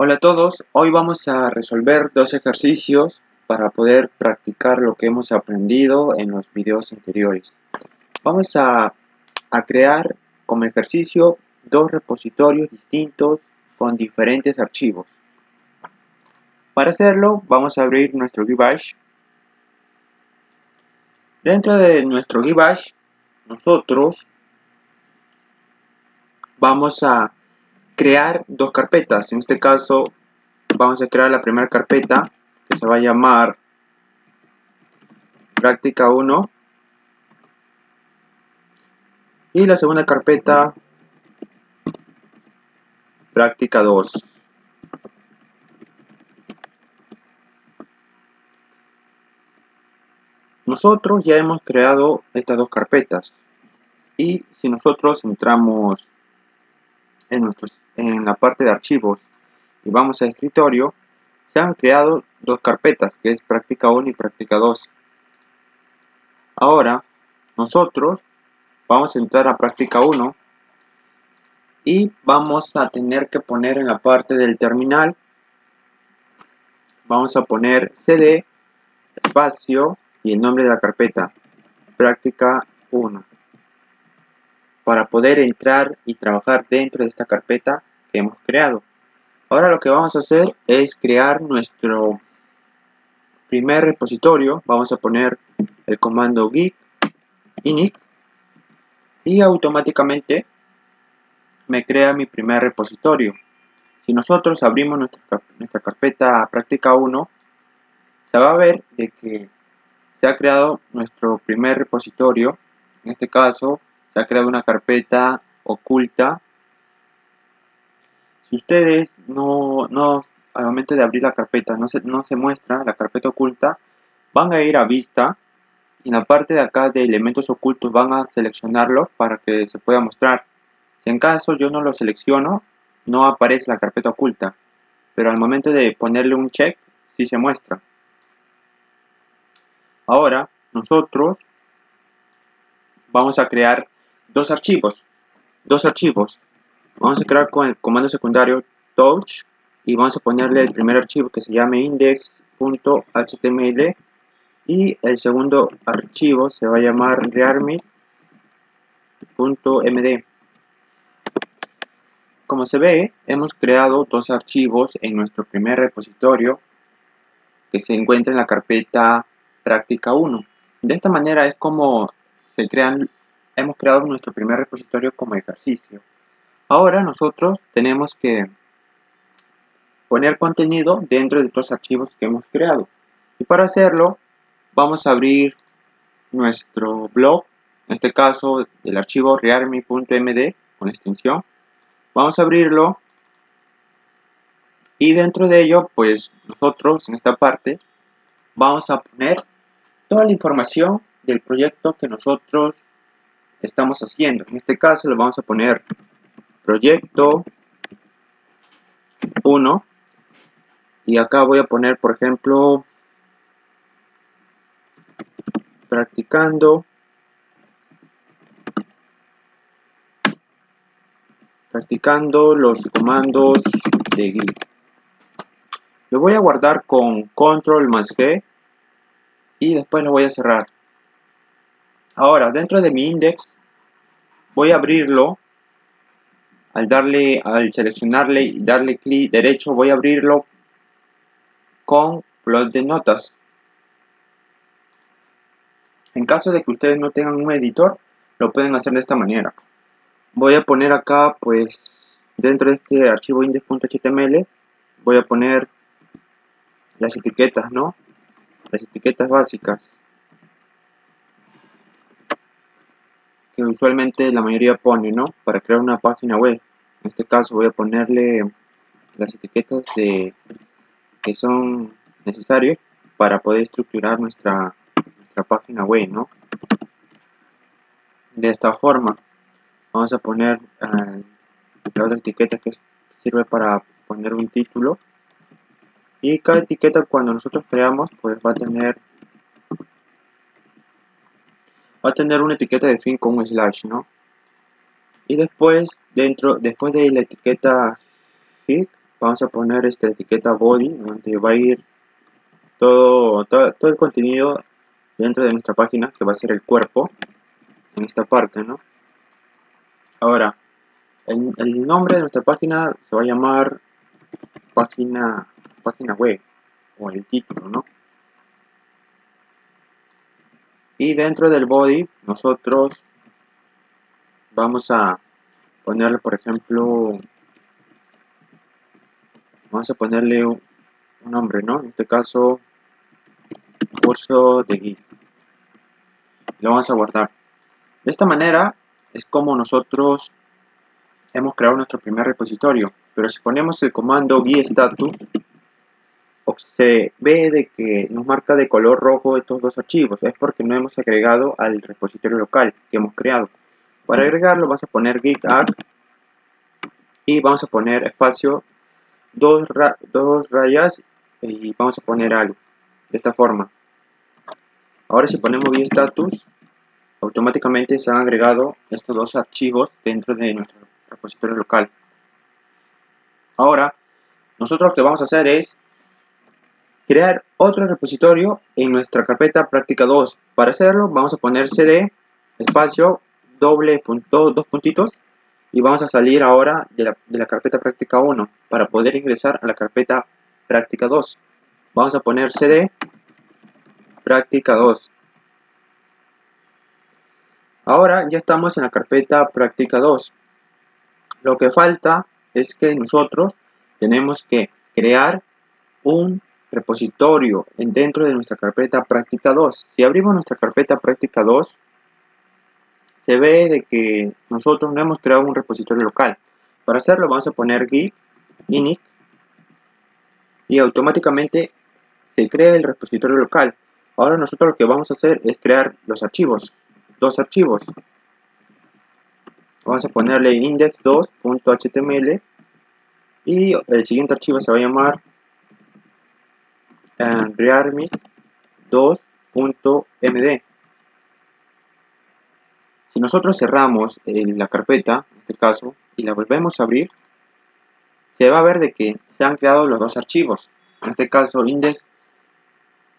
Hola a todos, hoy vamos a resolver dos ejercicios para poder practicar lo que hemos aprendido en los videos anteriores. Vamos a, crear como ejercicio dos repositorios distintos con diferentes archivos. Para hacerlo vamos a abrir nuestro Gibash. Dentro de nuestro Gibash nosotros vamos a crear dos carpetas. En este caso vamos a crear la primera carpeta que se va a llamar práctica 1 y la segunda carpeta práctica 2. Nosotros ya hemos creado estas dos carpetas y si nosotros entramos en nuestros en la parte de archivos y vamos a escritorio, se han creado dos carpetas, que es práctica 1 y práctica 2. Ahora, nosotros vamos a entrar a práctica 1 y vamos a tener que poner en la parte del terminal, vamos a poner cd, espacio y el nombre de la carpeta, práctica 1 para poder entrar y trabajar dentro de esta carpeta que hemos creado. Ahora lo que vamos a hacer es crear nuestro primer repositorio. Vamos a poner el comando git init y automáticamente me crea mi primer repositorio. Si nosotros abrimos nuestra, carpeta práctica 1, se va a ver de que se ha creado nuestro primer repositorio. En este caso, ha creado una carpeta oculta si ustedes no, no, al momento de abrir la carpeta no se, no se muestra la carpeta oculta, van a ir a vista y en la parte de acá de elementos ocultos van a seleccionarlo para que se pueda mostrar. Si en caso yo no lo selecciono, no aparece la carpeta oculta, pero al momento de ponerle un check, sí se muestra. Ahora, nosotros vamos a crear dos archivos, dos archivos Vamos a crear con el comando secundario touch y vamos a ponerle el primer archivo que se llame index.html y el segundo archivo se va a llamar rearmy.md. Como se ve, hemos creado dos archivos en nuestro primer repositorio que se encuentra en la carpeta práctica 1. De esta manera es como se crean, hemos creado nuestro primer repositorio como ejercicio. Ahora nosotros tenemos que poner contenido dentro de los archivos que hemos creado. Y para hacerlo vamos a abrir nuestro blog, en este caso el archivo rearmy.md con extensión. Vamos a abrirlo y dentro de ello pues nosotros en esta parte vamos a poner toda la información del proyecto que nosotros estamos haciendo. En este caso le vamos a poner proyecto 1 y acá voy a poner por ejemplo practicando practicando los comandos de git. Lo voy a guardar con control más g y después lo voy a cerrar ahora dentro de mi index voy a abrirlo al darle, al seleccionarle y darle clic derecho, voy a abrirlo con plot de notas. En caso de que ustedes no tengan un editor, lo pueden hacer de esta manera. Voy a poner acá, pues, dentro de este archivo index.html, voy a poner las etiquetas, ¿no? Las etiquetas básicas. Que usualmente la mayoría pone, ¿no? Para crear una página web en este caso voy a ponerle las etiquetas de, que son necesarias para poder estructurar nuestra, nuestra página web ¿no? de esta forma vamos a poner uh, la otra etiqueta que sirve para poner un título y cada etiqueta cuando nosotros creamos pues va a tener va a tener una etiqueta de fin con un slash no y después dentro después de la etiqueta hit vamos a poner esta etiqueta body donde va a ir todo, todo, el contenido dentro de nuestra página que va a ser el cuerpo en esta parte no ahora el, el nombre de nuestra página se va a llamar página página web o el título no y dentro del body nosotros vamos a ponerle por ejemplo vamos a ponerle un, nombre no en este caso curso de Git lo vamos a guardar. De esta manera es como nosotros hemos creado nuestro primer repositorio. Pero si ponemos el comando git status se ve de que nos marca de color rojo estos dos archivos. Es porque no hemos agregado al repositorio local que hemos creado. Para agregarlo vamos a poner git add y vamos a poner espacio dos, dos rayas y vamos a poner algo de esta forma. Ahora si ponemos git status automáticamente se han agregado estos dos archivos dentro de nuestro repositorio local. Ahora, nosotros lo que vamos a hacer es crear otro repositorio en nuestra carpeta práctica 2. Para hacerlo vamos a poner cd espacio doble punto, dos puntitos y vamos a salir ahora de la, carpeta práctica 1 para poder ingresar a la carpeta práctica 2. Vamos a poner cd práctica 2. Ahora ya estamos en la carpeta práctica 2. Lo que falta es que nosotros tenemos que crear un repositorio dentro de nuestra carpeta práctica 2. Si abrimos nuestra carpeta práctica 2, se ve de que nosotros no hemos creado un repositorio local. Para hacerlo vamos a poner git init y automáticamente se crea el repositorio local. Ahora nosotros lo que vamos a hacer es crear los archivos, dos archivos. Vamos a ponerle index2.html y el siguiente archivo se va a llamar rearmy 2.md. Si nosotros cerramos la carpeta, en este caso, y la volvemos a abrir, se va a ver de que se han creado los dos archivos. En este caso, index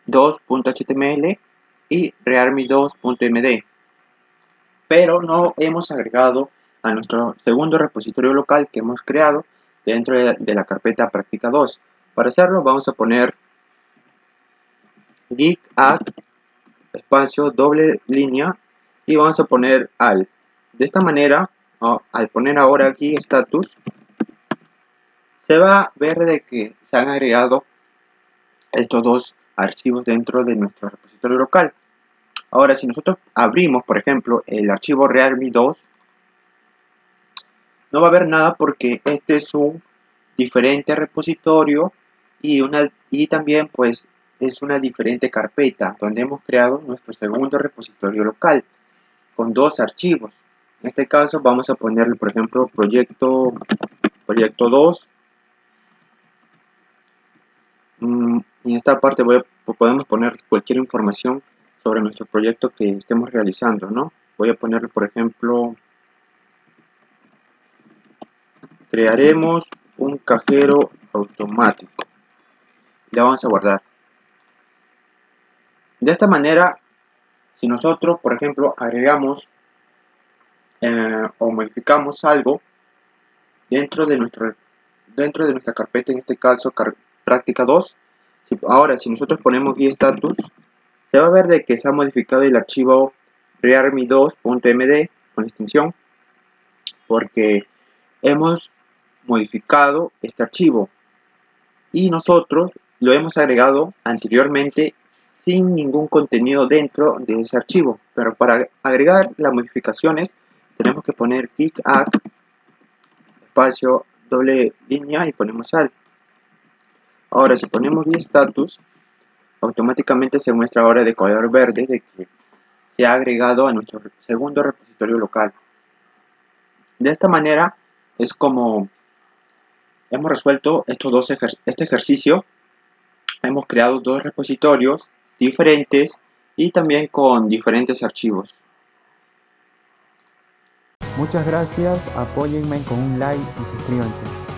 2.html y rearmy2.md. Pero no hemos agregado a nuestro segundo repositorio local que hemos creado dentro de la carpeta práctica 2. Para hacerlo vamos a poner git add espacio doble línea y vamos a poner al. De esta manera al poner ahora aquí status se va a ver de que se han agregado estos dos archivos dentro de nuestro repositorio local. Ahora si nosotros abrimos por ejemplo el archivo realme 2 no va a haber nada porque este es un diferente repositorio y una y también pues es una diferente carpeta donde hemos creado nuestro segundo repositorio local con dos archivos. En este caso vamos a ponerle, por ejemplo, proyecto, proyecto 2. Mm, en esta parte podemos poner cualquier información sobre nuestro proyecto que estemos realizando, ¿no? Voy a ponerle, por ejemplo, crearemos un cajero automático. Le vamos a guardar. De esta manera, si nosotros, por ejemplo, agregamos eh, o modificamos algo dentro de, nuestro, dentro de nuestra carpeta, en este caso práctica 2, ahora si nosotros ponemos git status, se va a ver de que se ha modificado el archivo rearmy2.md con extensión porque hemos modificado este archivo. Y nosotros lo hemos agregado anteriormente sin ningún contenido dentro de ese archivo. Pero para agregar las modificaciones tenemos que poner git add espacio doble línea y ponemos al. Ahora si ponemos status automáticamente se muestra ahora de color verde de que se ha agregado a nuestro segundo repositorio local. De esta manera es como hemos resuelto estos dos este ejercicio. Hemos creado dos repositorios diferentes y también con diferentes archivos. Muchas gracias, apóyenme con un like y suscríbanse.